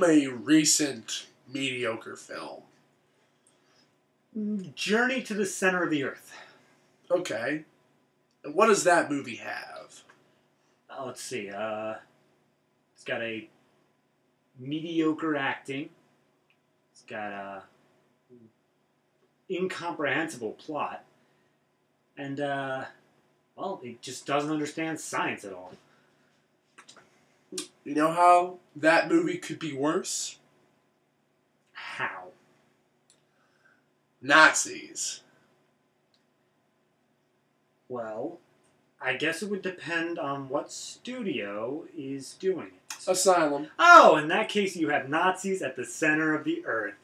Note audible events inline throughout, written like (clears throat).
Name a recent mediocre film. Journey to the Center of the Earth. Okay. And what does that movie have? Uh, let's see. Uh, it's got a mediocre acting. It's got a incomprehensible plot, and uh, well, it just doesn't understand science at all. You know how that movie could be worse? How? Nazis. Well, I guess it would depend on what studio is doing it. Asylum. Oh, in that case, you have Nazis at the center of the earth.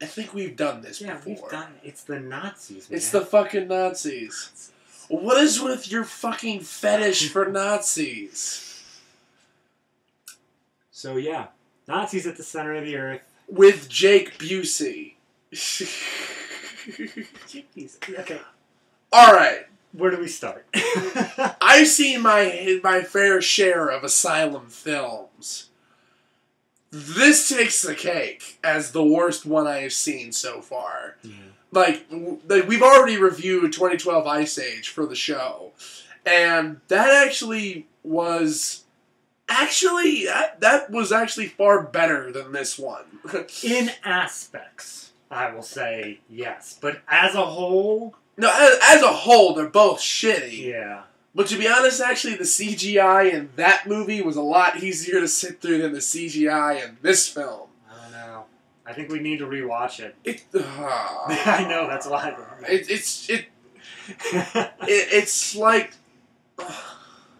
I think we've done this Yeah, before. we've done. It's the Nazis. Man. It's the fucking Nazis. What is with your fucking fetish for (laughs) Nazis? So yeah, Nazis at the center of the earth. With Jake Busey. Jeez. Okay, Alright. where do we start? (laughs) I've seen my my fair share of asylum films. This takes the cake as the worst one I have seen so far. Like, like we've already reviewed 2012 Ice Age for the show, and that actually was actually that, that was actually far better than this one. (laughs) In aspects, I will say yes, but as a whole, no, as, as a whole, they're both shitty. yeah. But to be honest, actually, the CGI in that movie was a lot easier to sit through than the CGI in this film. I don't know. I think we need to rewatch it. It, (laughs) ah. I know that's why. It, it's it, (laughs) it it's like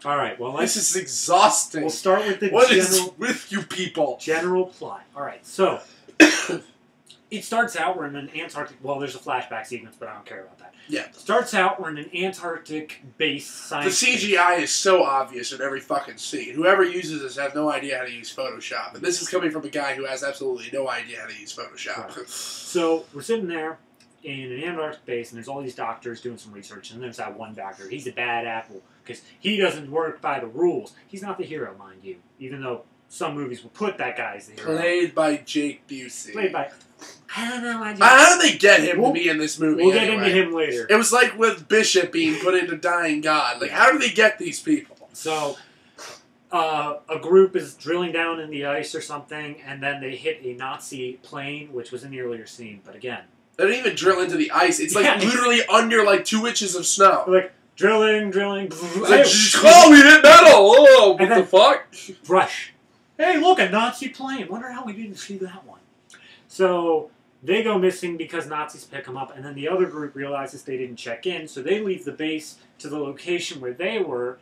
All right. Well, this is exhausting. We'll start with the What general is with you people? general plot. All right. So (coughs) (coughs) it starts out we're in an Antarctic. Well, there's a flashback sequence, but I don't care about that. Yeah. Starts out we're in an Antarctic base The. CGI is so obvious in every fucking scene. Whoever uses this has no idea how to use Photoshop, and this is coming from a guy who has absolutely no idea how to use Photoshop. So we're sitting there in an Antarctic base, and there's all these doctors doing some research, and there's that one doctor. He's a bad apple because he doesn't work by the rules. He's not the hero, mind you, even though some movies will put that guy as the hero. Played by Jake Busey. Played by. I don't know. I just, How did they get him We'll- to be in this movie? we'll get anyway? into him later. It was like with Bishop being put into Dying God. Like, how do they get these people? So, uh, a group is drilling down in the ice or something, and then they hit a Nazi plane, which was in the earlier scene. But again, They don't even drill into the ice. It's like Yeah, it's- literally under like two inches of snow. (laughs) like drilling, drilling. It's like, oh, we hit metal. Oh, what And the fuck? brush. Hey, look, a Nazi plane. Wonder how we didn't see that one. So they go missing because Nazis pick them up, and then the other group realizes they didn't check in, so they leave the base to the location where they were.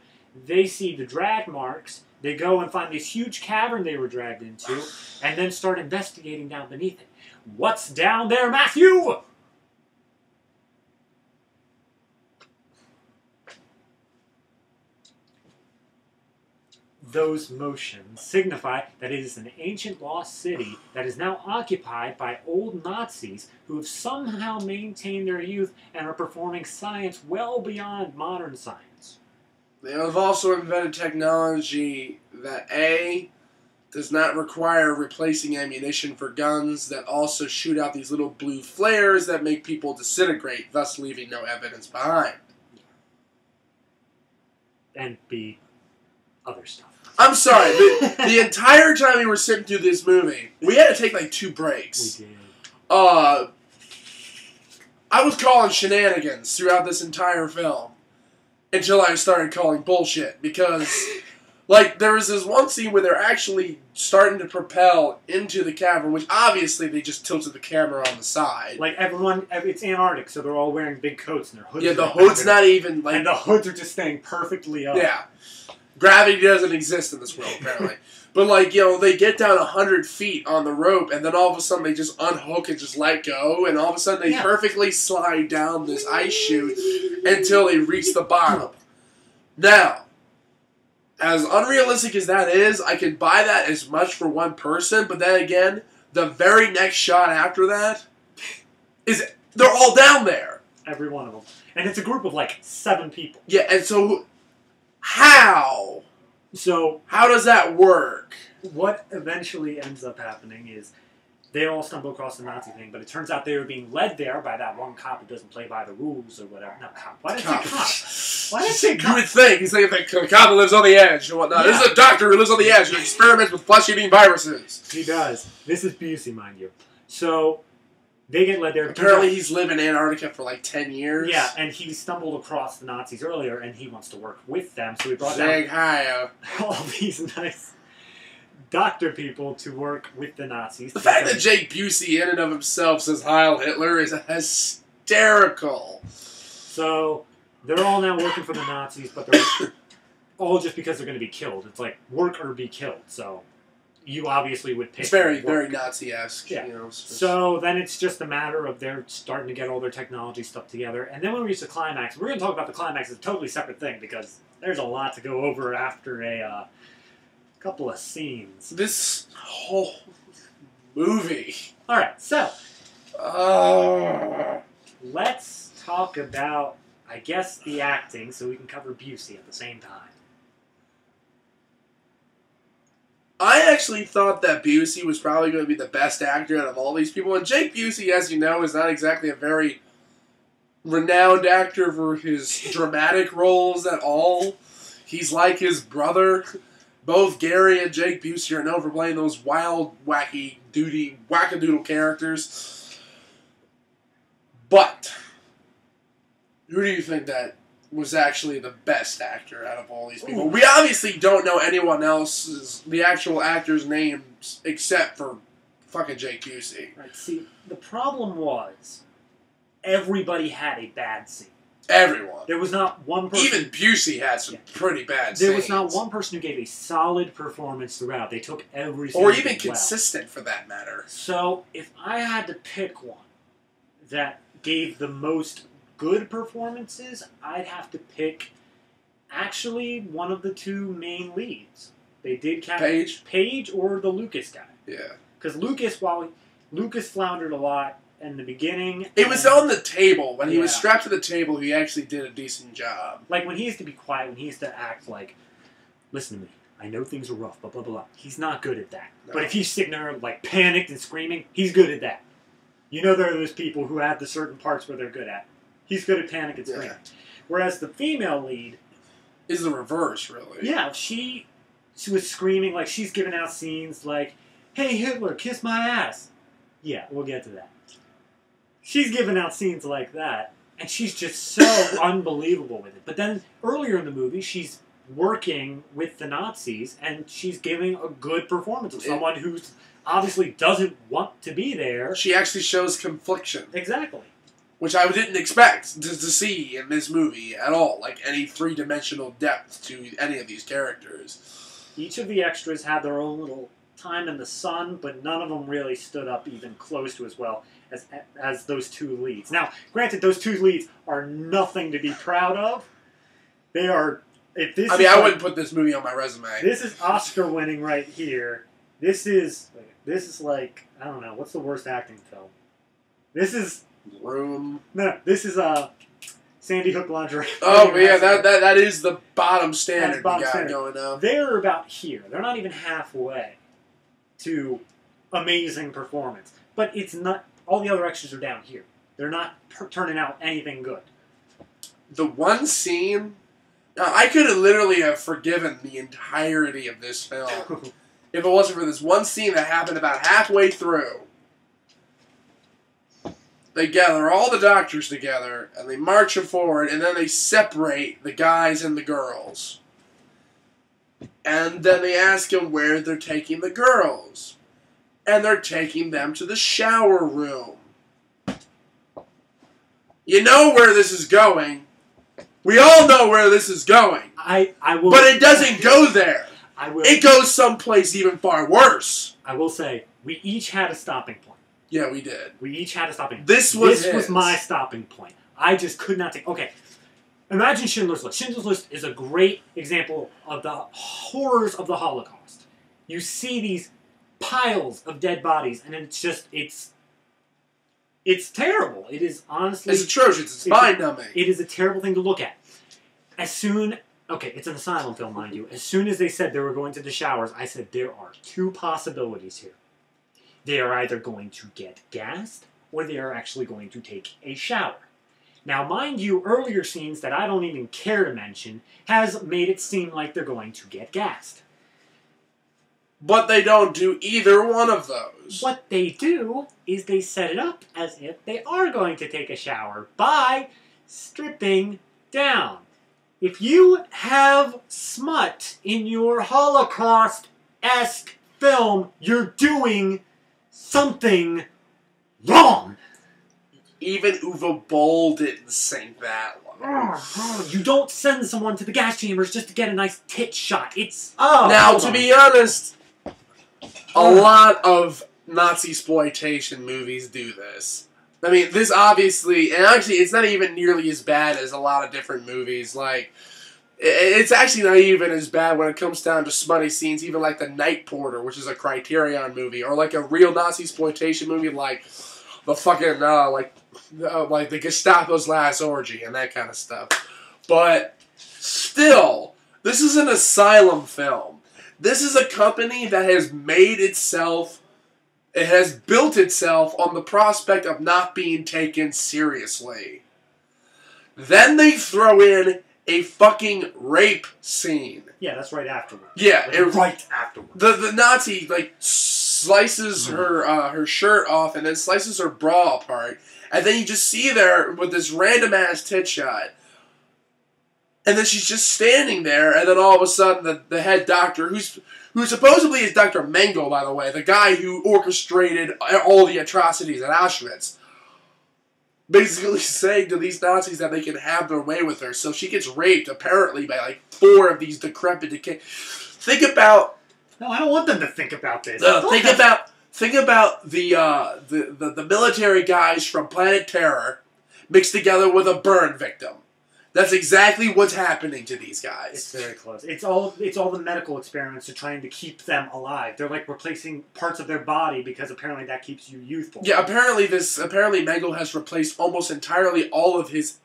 They see the drag marks. They go and find this huge cavern they were dragged into, and then start investigating down beneath it. What's down there, Matthew? Those motions signify that it is an ancient lost city that is now occupied by old Nazis who have somehow maintained their youth and are performing science well beyond modern science. They have also invented technology that A does not require replacing ammunition for guns that also shoot out these little blue flares that make people disintegrate, thus leaving no evidence behind. And B, other stuff. I'm sorry, the, (laughs) the entire time we were sitting through this movie, we had to take like two breaks. We did. Uh, I was calling shenanigans throughout this entire film until I started calling bullshit because, (laughs) like, there was this one scene where they're actually starting to propel into the cavern, which obviously they just tilted the camera on the side. Like everyone, it's Antarctic, so they're all wearing big coats and their hoods. yeah, the hood's not even like and the hoods are just staying perfectly up. Yeah. Gravity doesn't exist in this world, apparently. (laughs) but, like, you know, they get down 100 feet on the rope, and then all of a sudden they just unhook and just let go, and all of a sudden they Yeah. perfectly slide down this ice chute until they reach the bottom. Now, as unrealistic as that is, I can buy that as much for one person, but then again, the very next shot after that is they're all down there. Every one of them, and it's a group of like seven people. Yeah, and so how So How does that work? what eventually ends up happening is they all stumble across the Nazi thing, but it turns out they were being led there by that one cop who doesn't play by the rules or whatever. Not cop. Why did I say cop? Why did I say You cop? would think he's like the cop that lives on the edge and whatnot. This is a doctor who lives on the edge who experiments with flesh-eating viruses. He does. This is Busey, mind you. So they get led there. Apparently, he's lived in Antarctica for like ten years. yeah, and he stumbled across the Nazis earlier, and he wants to work with them. So he brought down Shanghai. (laughs) all these nice doctor people to work with the Nazis. The fact that Jake Busey, in and of himself, says Heil Hitler is hysterical. So they're all now working for the Nazis, but they're (coughs) all just because they're going to be killed. It's like work or be killed. So you obviously would pick. It's very, very Nazi-esque. Yeah. You know, So then it's just a matter of they're starting to get all their technology stuff together, and then when we reach the climax, we're going to talk about the climax as a totally separate thing because there's a lot to go over after a uh, couple of scenes. this whole movie. All right, so Uh, let's talk about, I guess, the acting, so we can cover Busey at the same time. I actually thought that Busey was probably going to be the best actor out of all these people. And Jake Busey, as you know, is not exactly a very renowned actor for his (laughs) dramatic roles at all. He's like his brother. Both Gary and Jake Busey are known for playing those wild, wacky, duty, wackadoodle characters. But who do you think that was actually the best actor out of all these people? Ooh. We obviously don't know anyone else's the actual actors' names except for fucking Jake Busey. Right. See, the problem was everybody had a bad scene. Everyone. There was not one person. Even Busey had some Yeah. pretty bad there was not one person who gave a solid performance throughout. They took every Or even thing well. consistent for that matter. So if I had to pick one that gave the most good performances, I'd have to pick actually one of the two main leads. They did cast Paige? Page or the Lucas guy. Yeah. Because Lucas, while Lucas floundered a lot in the beginning, It was on the table. When he was strapped to the table, he actually did a decent job. like when he has to be quiet, when he has to act like, listen to me, I know things are rough, blah blah blah. He's not good at that. No. But if he's sitting there like panicked and screaming, he's good at that. You know, there are those people who have the certain parts where they're good at. He's good at panic and Yeah. Whereas the female lead, Is the reverse, really. yeah, she she was screaming like she's giving out scenes like, "Hey Hitler, kiss my ass." Yeah, we'll get to that. She's giving out scenes like that, and she's just so (laughs) unbelievable with it. But then earlier in the movie, she's working with the Nazis, and she's giving a good performance of someone who obviously doesn't want to be there. She actually shows confliction, Exactly. Which I didn't expect to, to see in this movie at all. Like any three dimensional depth to any of these characters. Each of the extras had their own little time in the sun, but none of them really stood up even close to as well as as those two leads. Now, granted, those two leads are nothing to be proud of. They are. If this I mean, I like- wouldn't put this movie on my resume. This is Oscar winning right here. This is this is like I don't know what's the worst acting film. This is Room. no. This is uh Sandy Hook lingerie. (laughs) Oh, (laughs) yeah, that, that that is the bottom standard bottom we standard. going on. They're about here. They're not even halfway to amazing performance. But it's not. All the other extras are down here. They're not turning out anything good. The one scene. Now, I could have literally have forgiven the entirety of this film (laughs) if it wasn't for this one scene that happened about halfway through. They gather all the doctors together and they march them forward, and then they separate the guys and the girls. And then they ask them where they're taking the girls. And they're taking them to the shower room. You know where this is going. We all know where this is going. I I will. But it doesn't go there. I will. It goes someplace even far worse. I will say we each had a stopping point. Yeah, we did. We each had a stopping. This was this was my stopping point. I just could not take. Okay, imagine Schindler's List. Schindler's List is a great example of the horrors of the Holocaust. You see these piles of dead bodies, and it's just it's it's terrible. It is honestly It's atrocious. It's It's- mind numbing. it is a terrible thing to look at. As soon Okay, it's an asylum film, mind you. As soon as they said they were going to the showers, I said there are two possibilities here. They are either going to get gassed or they are actually going to take a shower. Now, mind you, earlier scenes that I don't even care to mention has made it seem like they're going to get gassed. But they don't do either one of those. What they do is they set it up as if they are going to take a shower by stripping down. If you have smut in your Holocaust esque film, you're doing something wrong. Even Uwe Boll didn't sing that one. (sighs) You don't send someone to the gas chambers just to get a nice tit shot. It's oh. now, to on. be honest, a lot of Nazi exploitation movies do this. I mean, this obviously, and actually, it's not even nearly as bad as a lot of different movies. Like, it's actually not even as bad when it comes down to smutty scenes, even like The Night Porter, which is a Criterion movie, or like a real Nazi exploitation movie, like the fucking uh, like uh, like the Gestapo's Last Orgy and that kind of stuff. But still, this is an asylum film. This is a company that has made itself, it has built itself on the prospect of not being taken seriously. Then they throw in a fucking rape scene. Yeah, that's right afterward. Yeah, Like, it, right afterward. the the Nazi like slices her uh, her shirt off and then slices her bra apart, and then you just see there with this random ass tit shot, and then she's just standing there, and then all of a sudden the, the head doctor, who's who supposedly is Doctor Mengele, by the way, the guy who orchestrated all the atrocities at Auschwitz. Basically (laughs) saying to these Nazis that they can have their way with her, so she gets raped apparently by like four of these decrepit decay. Think about No, I don't want them to think about this. Don't think about think about the, uh, the the the military guys from Planet Terror mixed together with a burn victim. That's exactly what's happening to these guys. It's very close. It's all it's all the medical experiments to trying to keep them alive. They're like replacing parts of their body because apparently that keeps you youthful. Yeah, apparently this apparently Mengele has replaced almost entirely all of his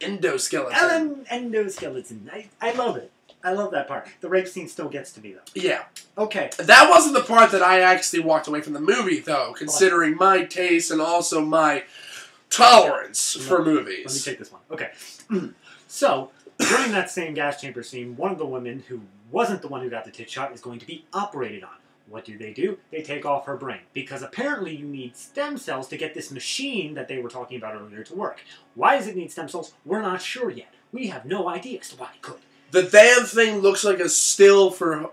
endoskeleton. Ellen endoskeleton. I, I love it. I love that part. The rape scene still gets to me though. Yeah, Okay. that wasn't the part that I actually walked away from the movie though, considering my taste and also my tolerance for movies. Let me take this one. Okay. (clears throat) so, during that same gas chamber scene, one of the women who wasn't the one who got the tit shot is going to be operated on. What do they do? They take off her brain. Because apparently you need stem cells to get this machine that they were talking about earlier to work. Why does it need stem cells? We're not sure yet. We have no idea as to why it could. The damn thing looks like a still for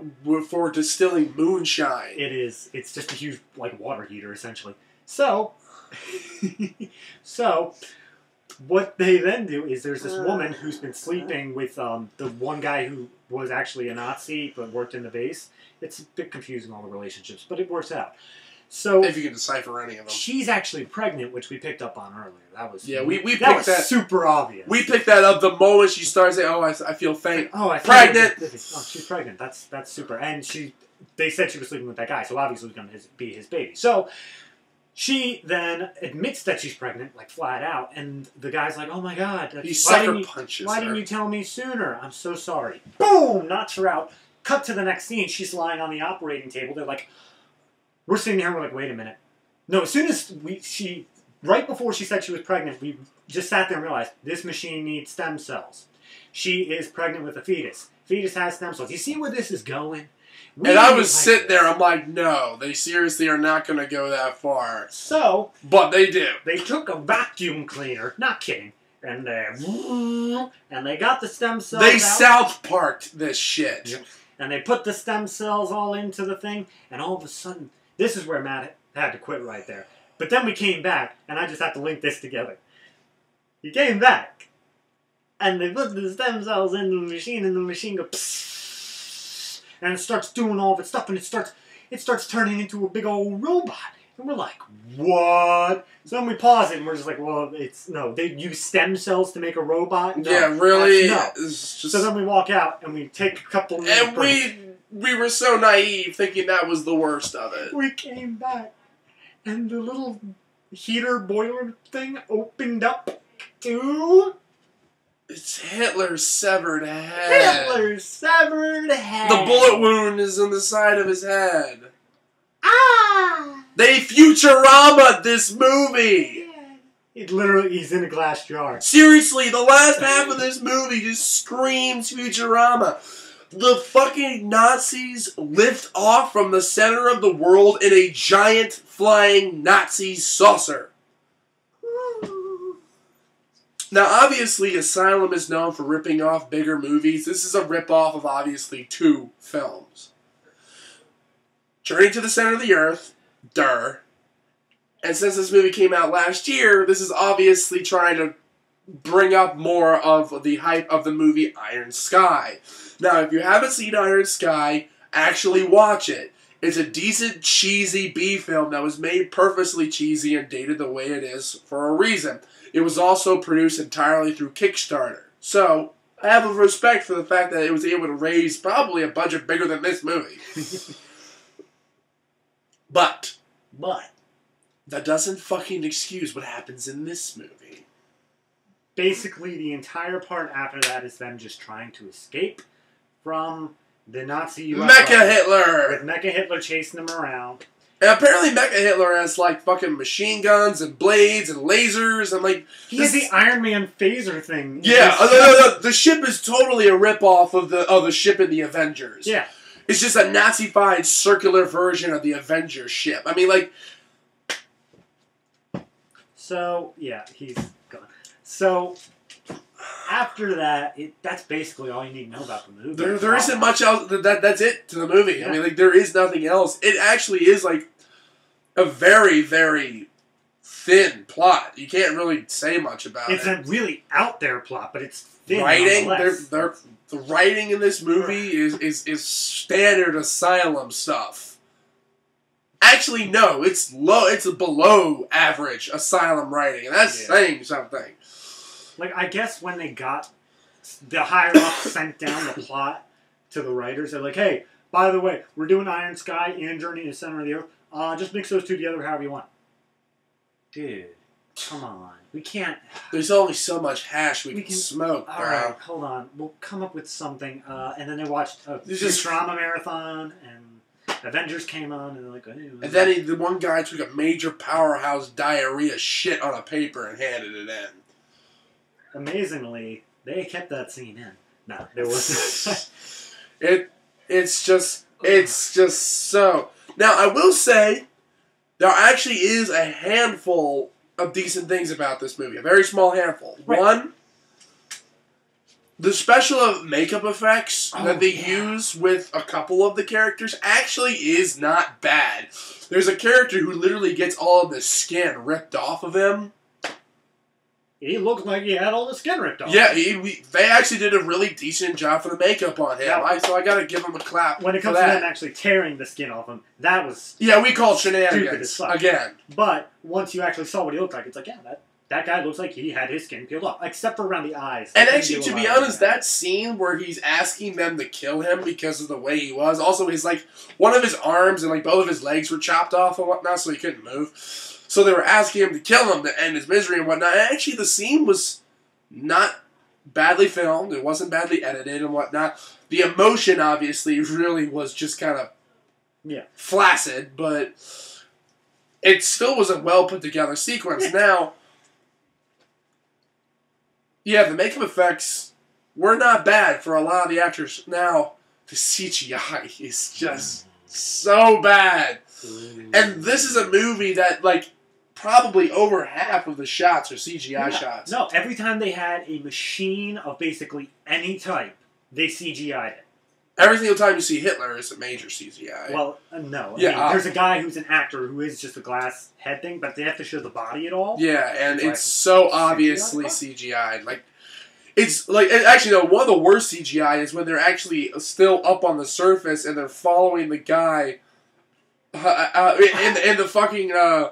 for distilling moonshine. It is. It's just a huge like water heater essentially. So, (laughs) so what they then do is there's this woman who's been sleeping with um, the one guy who was actually a Nazi but worked in the base. It's a bit confusing all the relationships, but it works out. So if you can decipher any of them. she's actually pregnant, which we picked up on earlier. That was Yeah, we- we that picked was that- super obvious. We picked that up the moment she starts saying, "Oh, I, I feel faint." Oh, I thought Pregnant. it was- Oh, she's pregnant. That's that's super. And she, they said she was sleeping with that guy, so obviously it was going to be his baby. So she then admits that she's pregnant, like flat out, and the guy's like, "Oh my god, He sucker you, punches why her. didn't you tell me sooner? I'm so sorry." Boom, knocks her out. Cut to the next scene. She's lying on the operating table. They're like, we're sitting here. and We're like, wait a minute. No, as soon as we she right before she said she was pregnant, we just sat there and realized this machine needs stem cells. She is pregnant with a fetus. Fetus has stem cells. You see where this is going? We And I was sitting there. I'm like, "No, they seriously are not going to go that far." So But they do. they took a vacuum cleaner. Not kidding. And they uh, (laughs) and they got the stem cells. They out. South Parked this shit. Yep. and they put the stem cells all into the thing, and all of a sudden, this is where Matt had to quit right there. But then we came back, and I just have to link this together. He came back, and they put the stem cells in the machine, and the machine goes, and it starts doing all of its stuff, and it starts, it starts turning into a big old robot. And we're like, what? So then we pause it, and we're just like, well, it's no. They use stem cells to make a robot. No, yeah, really. No. Just, So then we walk out, and we take a couple. and break. we we were so naive, thinking that was the worst of it. we came back and the little heater boiler thing opened up too It's Hitler's severed head. Hitler's severed head. The bullet wound is in the side of his head. Ah! They Futurama this movie. It literally, he's in a glass jar. Seriously, the last half of this movie just screams Futurama. The fucking Nazis lift off from the center of the world in a giant flying Nazi saucer. Now, obviously, Asylum is known for ripping off bigger movies. This is a ripoff of obviously two films Journey to the Center of the Earth, Dur. And since this movie came out last year, this is obviously trying to bring up more of the hype of the movie Iron Sky. Now, if you haven't seen Iron Sky, actually watch it. It's a decent, cheesy B film that was made purposely cheesy and dated the way it is for a reason. It was also produced entirely through Kickstarter. So, I have a respect for the fact that it was able to raise probably a budget bigger than this movie. (laughs) but, But that doesn't fucking excuse what happens in this movie. basically, the entire part after that is them just trying to escape from the Nazi UFO. Mecha Hitler! With Mecha Hitler chasing them around. And apparently Mecha Hitler has like fucking machine guns and blades and lasers and like He has the Iron Man phaser thing. Yeah, uh, no, no, no, (laughs) the ship is totally a ripoff of the of the ship in the Avengers. Yeah. It's just a Nazified circular version of the Avengers ship. I mean like So yeah, he's gone. So after that, it, that's basically all you need to know about the movie. there, there isn't much else that, that that's it to the movie. I mean like there is nothing else. It actually is like a very, very thin plot. You can't really say much about It's it. It's a really out there plot, but it's thin writing, they're, they're, the writing in this movie is, is, is standard asylum stuff. Actually, no, it's low. It's below average asylum writing, and that's Yeah. saying something. Like I guess when they got the higher up (coughs) sent down the plot to the writers, they're like, "Hey, by the way, we're doing Iron Sky and Journey to the Center of the Earth. Uh, just mix those two together however you want." Dude, come on, we can't. There's only so much hash we, We can, can- smoke, All bro. right, hold on. We'll come up with something. Uh, and then they watched a This is- drama marathon, and Avengers came on, and they're like, hey, And then he, the one guy took a major powerhouse diarrhea shit on a paper and handed it in. amazingly, they kept that scene in. No, there was. (laughs) It it's just it's just so. Now I will say there actually is a handful of decent things about this movie. A very small handful. Right. One, the special makeup effects Oh, that they yeah. use with a couple of the characters actually is not bad. There's a character who literally gets all of the skin ripped off of him. He looked like he had all the skin ripped off. Yeah, he, we, they actually did a really decent job for the makeup on him. Yeah. I, so I gotta give him a clap. When it comes to them actually tearing the skin off him, that was. Yeah, we call it shenanigans again. But once you actually saw what he looked like, it's like, yeah, that that guy looks like he had his skin peeled off, except for around the eyes. And actually, to be honest, that scene where he's asking them to kill him because of the way he was, also his like one of his arms and like both of his legs were chopped off and whatnot, so he couldn't move. So they were asking him to kill him to end his misery and whatnot. And actually, the scene was not badly filmed. It wasn't badly edited and whatnot. The emotion, obviously, really was just kind of Yeah. flaccid, but it still was a well put together sequence. Now, yeah, the makeup effects were not bad for a lot of the actors. Now, the CGI is just so bad. Mm. And this is a movie that, like, probably over half of the shots are CGI Yeah. shots. No, every time they had a machine of basically any type, they CGI'd it. Every single time you see Hitler it's a major CGI. Well, uh, no. I Yeah, mean, uh, there's a guy who's an actor who is just a glass head thing, but they have to show the body at all. Yeah, and It's it's so obviously? CGI. Like, it's like actually no. One of the worst CGI is when they're actually still up on the surface and they're following the guy. Uh, uh, in, in the fucking uh,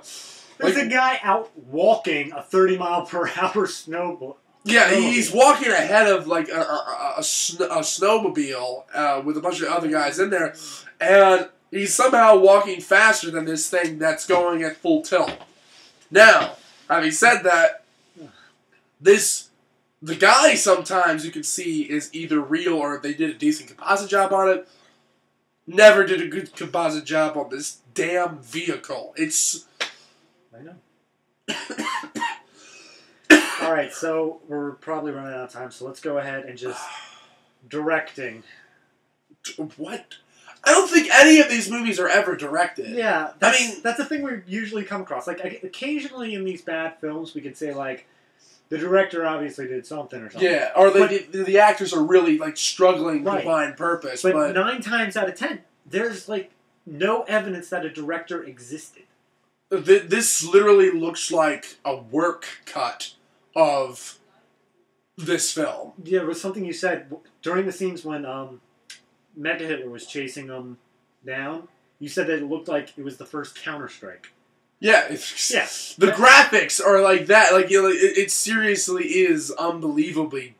There's like- a guy out walking a 30 mile per hour snowboard. yeah, he's walking ahead of like a, a, a, a, sn- a snowmobile uh, with a bunch of other guys in there, and he's somehow walking faster than this thing that's going at full tilt. Now, having said that, this the guy sometimes you can see is either real or they did a decent composite job on it. Never did a good composite job on this damn vehicle. It's I know. All right, so we're probably running out of time, so let's go ahead and just directing. what? I don't think any of these movies are ever directed. Yeah, that's, mean- that's the thing we usually come across. Like occasionally in these bad films, we could say like the director obviously did something or something. Yeah, or But- the, the the actors are really like struggling Right. to find purpose, but, but, nine times out of ten, there's like no evidence that a director existed. Th- this literally looks like a work cut of this film. Yeah, it was something you said during the scenes when um, Mecha Hitler was chasing them down. You said that it looked like it was the first Counter Strike. Yeah, it's, (laughs) Yeah. the graphics are like that. Like you know, it, it seriously is unbelievably.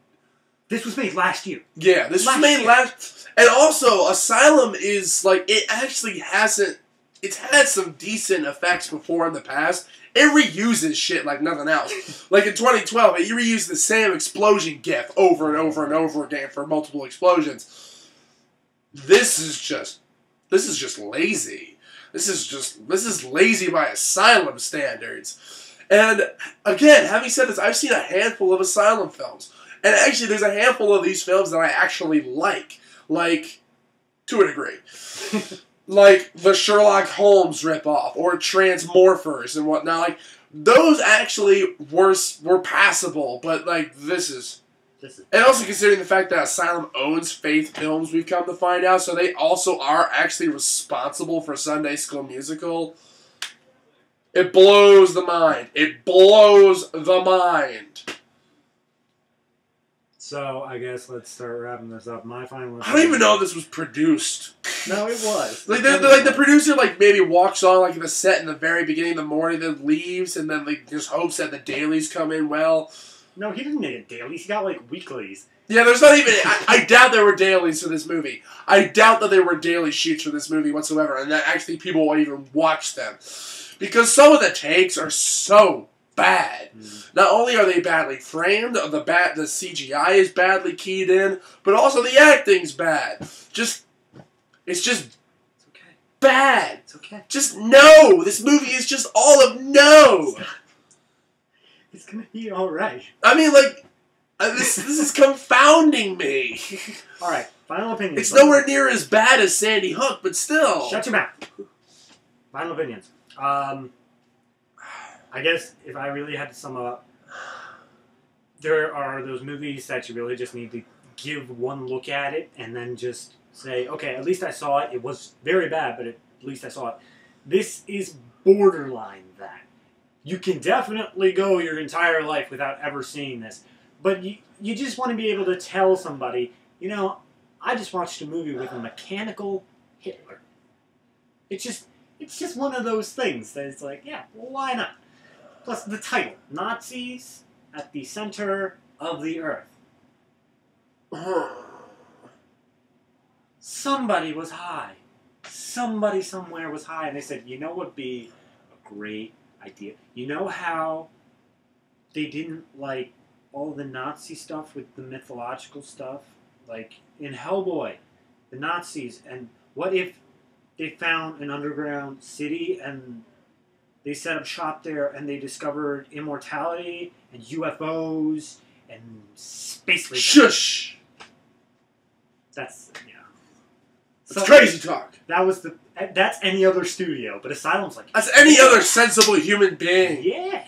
This was made last year. Yeah, this Last was made year. last, and also Asylum is like it actually hasn't. It's had some decent effects before in the past. It reuses shit like nothing else. (laughs) like in 2012, it reused the same explosion gif over and over and over again for multiple explosions. This is just, this is just lazy. This is just, this is lazy by Asylum standards. And again, having said this, I've seen a handful of Asylum films. And actually, there's a handful of these films that I actually like. Like, to a degree. (laughs) like the Sherlock Holmes ripoff or Transmorphers and whatnot. Like, those actually were, were passable, but like, this is. This is And also considering the fact that Asylum owns Faith Films, we've come to find out, so they also are actually responsible for Sunday School Musical. It blows the mind. It blows the mind. So I guess let's start wrapping this up. My final. I don't even know this was produced. No, it was. (laughs) Like the, the- like the producer like maybe walks on like in the set in the very beginning of the morning, then leaves, and then like just hopes that the dailies come in well. No, he didn't make dailies. He got like weeklies. Yeah, there's not even. I, I doubt there were dailies for this movie. I doubt that there were daily shoots for this movie whatsoever, and that actually people will even watch them because some of the takes are so bad. Not only are they badly framed, the bad the CGI is badly keyed in, but also the acting's bad. Just it's just It's okay. bad. It's okay. Just no. This movie is just all of no. It's gonna be all right. I mean, like uh, this. This is confounding me. (laughs) All right. Final opinion. It's nowhere near as bad as Sandy Hook, but still. Shut your mouth. Final opinions. Um, I guess if I really had to sum up, there are those movies that you really just need to give one look at it and then just say, okay, at least I saw it. It was very bad, but at least I saw it. This is borderline that. You can definitely go your entire life without ever seeing this, but you, you just want to be able to tell somebody, you know, I just watched a movie with a mechanical Hitler. It's just it's just one of those things that it's like, yeah, why not? Plus the title, Nazis at the center of the earth. Somebody was high. Somebody somewhere was high, and they said, you know what would be a great idea? You know how they didn't like all the Nazi stuff with the mythological stuff? Like in Hellboy, the Nazis, and what if they found an underground city and they set up shop there and they discovered immortality and UFOs and space lasers? Shush. That's yeah. That's crazy talk. That was the. That's any other studio, but Asylum's like. That's any other sensible human being. Yeah.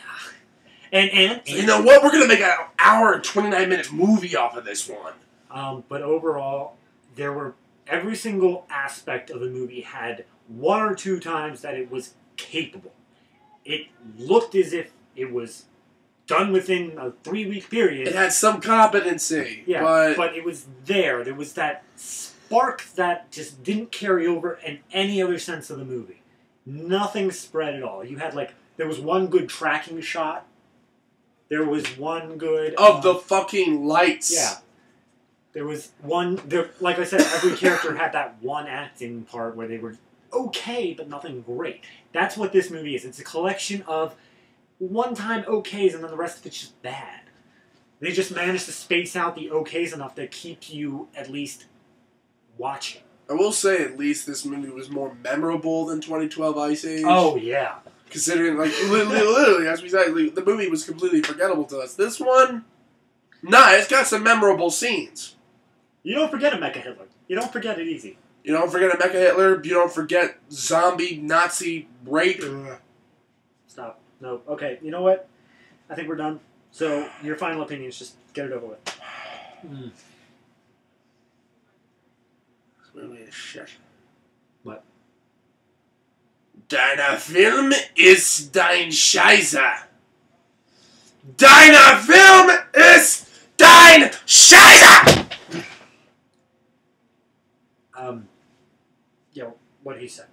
And and, You know what? We're gonna make an hour and twenty nine minute movie off of this one. Um, but overall, there were every single aspect of the movie had one or two times that it was capable. It looked as if it was done within a three week period. It had some competency, yeah, but, but it was there. There was that spark that just didn't carry over in any other sense of the movie. Nothing spread at all. You had like there was one good tracking shot. There was one good of um, the fucking lights. yeah. There was one. There, like I said, every character had that one acting part where they were okay, but nothing great. That's what this movie is. It's a collection of one-time okays, and then the rest of it's just bad. They just managed to space out the okays enough to keep you at least watching. I will say, at least this movie was more memorable than 2012 Ice Age. Oh yeah, considering like (laughs) li- li- literally, as we said, the movie was completely forgettable to us. This one, nah, it's got some memorable scenes. you don't forget a Mecha Hitler. You don't forget it easy. You don't forget a Mecha Hitler. You don't forget zombie Nazi rape. Stop. No. Okay. You know what? I think we're done. So your final opinions, just get it over with. Wait, wait, shit. What? Deiner Film ist dein Scheiße. Deiner Film ist dein Scheiße. Um. What he said.